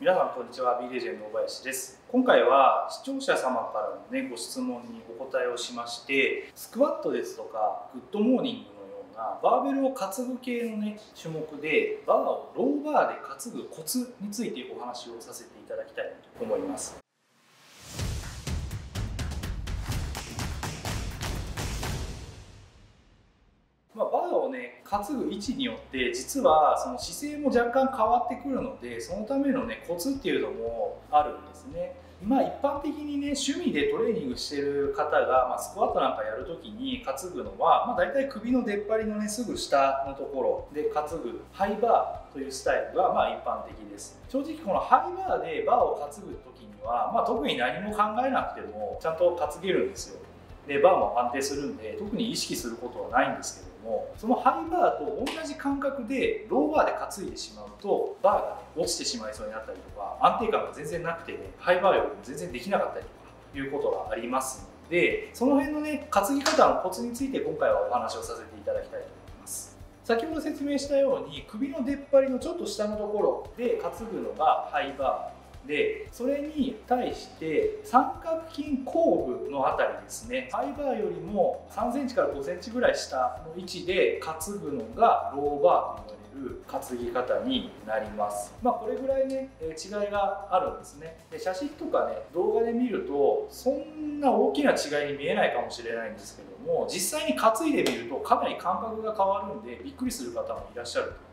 皆さんこんにちは B レジェンド小林です。今回は視聴者様からのねご質問にお答えをしましてスクワットですとかグッドモーニングのようなバーベルを担ぐ系のね種目でバーをローバーで担ぐコツについてお話をさせていただきたいと思います。ね担ぐ位置によって実はその姿勢も若干変わってくるのでそのためのねコツっていうのもあるんですね。まあ一般的にね趣味でトレーニングしてる方が、まあ、スクワットなんかやるときに担ぐのは、まあ、大体首の出っ張りのねすぐ下のところで担ぐハイバーというスタイルがまあ一般的です。正直このハイバーでバーを担ぐ時には、まあ、特に何も考えなくてもちゃんと担げるんですよ。でバーも安定するんで特に意識することはないんですけど。もそのハイバーと同じ感覚でローバーで担いでしまうとバーが、ね、落ちてしまいそうになったりとか安定感が全然なくてねハイバーよりも全然できなかったりとかいうことがありますのでその辺のね担ぎ方のコツについて今回はお話をさせていただきたいと思います。先ほど説明したように首の出っ張りのちょっと下のところで担ぐのがハイバーでそれに対して三角筋後部の辺ですね。ファイバーよりも3センチから5センチぐらい下の位置で担ぐのがローバーと言われる担ぎ方になります。まあこれぐらいね違いがあるんですね。で写真とかね動画で見るとそんな大きな違いに見えないかもしれないんですけども実際に担いでみるとかなり感覚が変わるんでびっくりする方もいらっしゃると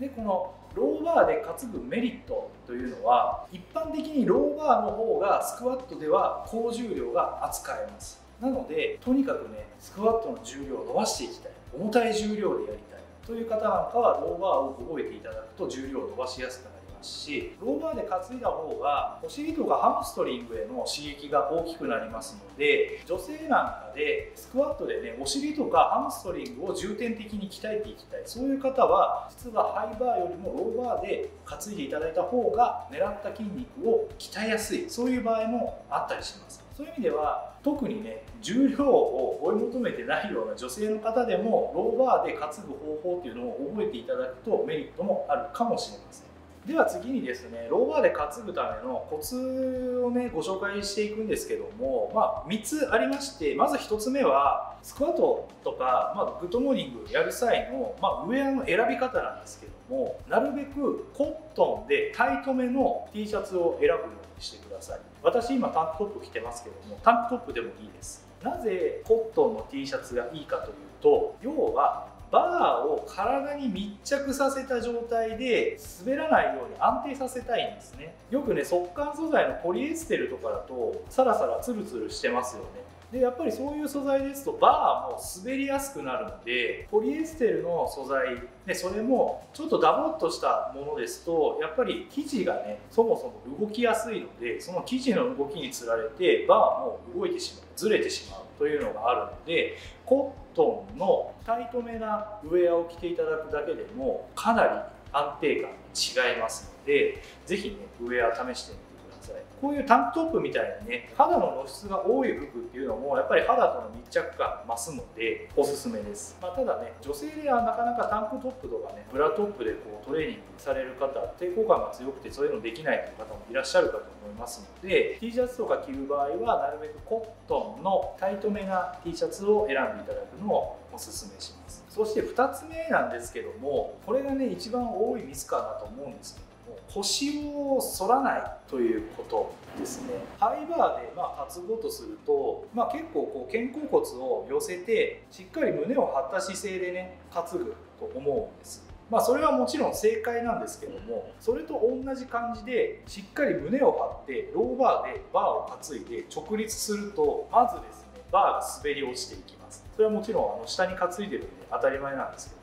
でこのローバーで担ぐメリットというのは一般的にローバーの方がスクワットでは高重量が扱えます。なのでとにかくねスクワットの重量を伸ばしていきたい。重たい重量でやりたい。という方なんかはローバーを覚えていただくと重量を伸ばしやすくなりますしローバーで担いだ方がお尻とかハムストリングへの刺激が大きくなりますので女性なんかでクワットでねお尻とかハムストリングを重点的に鍛えていきたい。そういう方は実はハイバーよりもローバーで担いでいただいた方が狙った筋肉を鍛えやすい。そういう場合もあったりします。そういう意味では特にね重量を追い求めてないような女性の方でもローバーで担ぐ方法っていうのを覚えていただくとメリットもあるかもしれません。では次にですねローバーで担ぐためのコツをねご紹介していくんですけども、まあ、3つありましてまず1つ目はスクワットとか、まあ、グッドモーニングやる際の、まあ、ウェアの選び方なんですけどもなるべくコットンでタイトめの T シャツを選ぶようにしてください。私今タンクトップ着てますけどもタンクトップでもいいです。なぜコットンの T シャツがいいかというと要はバーを体に密着させた状態で滑らないように安定させたいんですね。よくね速乾素材のポリエステルとかだとサラサラツルツルしてますよね。でやっぱりそういう素材ですとバーも滑りやすくなるのでポリエステルの素材でそれもちょっとダボっとしたものですとやっぱり生地がねそもそも動きやすいのでその生地の動きにつられてバーも動いてしまうずれてしまうというのがあるのでコトーンのタイトめなウェアを着ていただくだけでもかなり安定感が違いますので是非ねウェア試してみてさいこういうタンクトップみたいにね肌の露出が多い服っていうのもやっぱり肌との密着感増すのでおすすめです、まあ、ただね女性ではなかなかタンクトップとかねブラトップでこうトレーニングされる方抵抗感が強くてそういうのできないという方もいらっしゃるかと思いますので T シャツとか着る場合はなるべくコットンのタイトめな T シャツを選んでいただくのをおすすめします。そして2つ目なんですけどもこれがね一番多いミスかなと思うんですけど腰を反らないということですね。ハイバーでまあ担ごうとすると、まあ、結構こう肩甲骨を寄せてしっかり胸を張った姿勢でね担ぐと思うんです。まあそれはもちろん正解なんですけどもそれと同じ感じでしっかり胸を張ってローバーでバーを担いで直立するとまずですねバーが滑り落ちていきます。それはもちろんあの下に担いでるんで当たり前なんですけど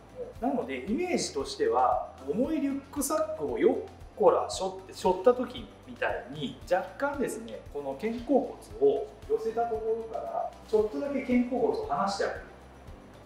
も。なのでイメージとしては重いリュックサックをよコラしょってしょった時みたいに若干ですねこの肩甲骨を寄せたところからちょっとだけ肩甲骨を離してあげる、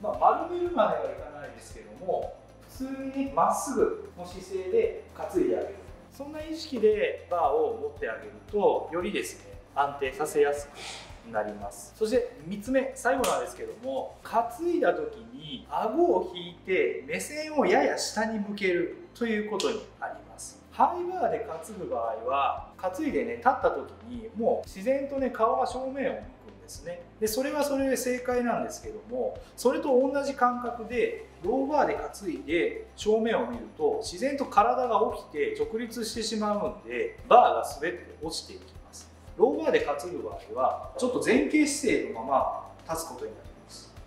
まあ、丸めるまではいかないですけども普通にまっすぐの姿勢で担いであげるそんな意識でバーを持ってあげるとよりですね安定させやすくなります。そして3つ目最後なんですけども担いだ時に顎を引いて目線をやや下に向けるということにあります。ハイバーで担ぐ場合は担いでね立った時にもう自然とね顔が正面を向くんですね。でそれはそれで正解なんですけどもそれと同じ感覚でローバーで担いで正面を見ると自然と体が起きて直立してしまうんでバーが滑って落ちていきます。ローバーで担ぐ場合はちょっと前傾姿勢のまま立つことになります。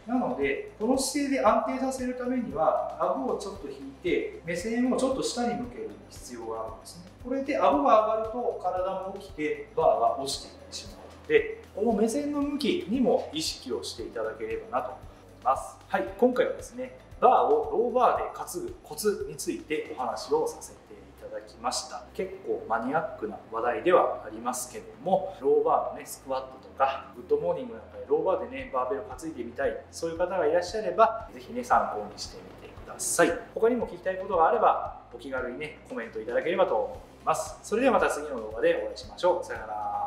なのでこの姿勢で安定させるためには顎をちょっと引いて目線をちょっと下に向ける必要があるんですね。これで顎が上がると体も起きてバーが落ちていってしまうのでこの目線の向きにも意識をしていただければなと思います。はい今回はですねバーをローバーで担ぐコツについてお話をさせていただきました。結構マニアックな話題ではありますけどもローバーのねスクワットとかグッドモーニングなんかでローバーでねバーベル担いでみたいそういう方がいらっしゃれば是非ね参考にしてみてください。他にも聞きたいことがあればお気軽にねコメントいただければと思います。それではまた次の動画でお会いしましょう。さよなら。